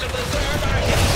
To serve our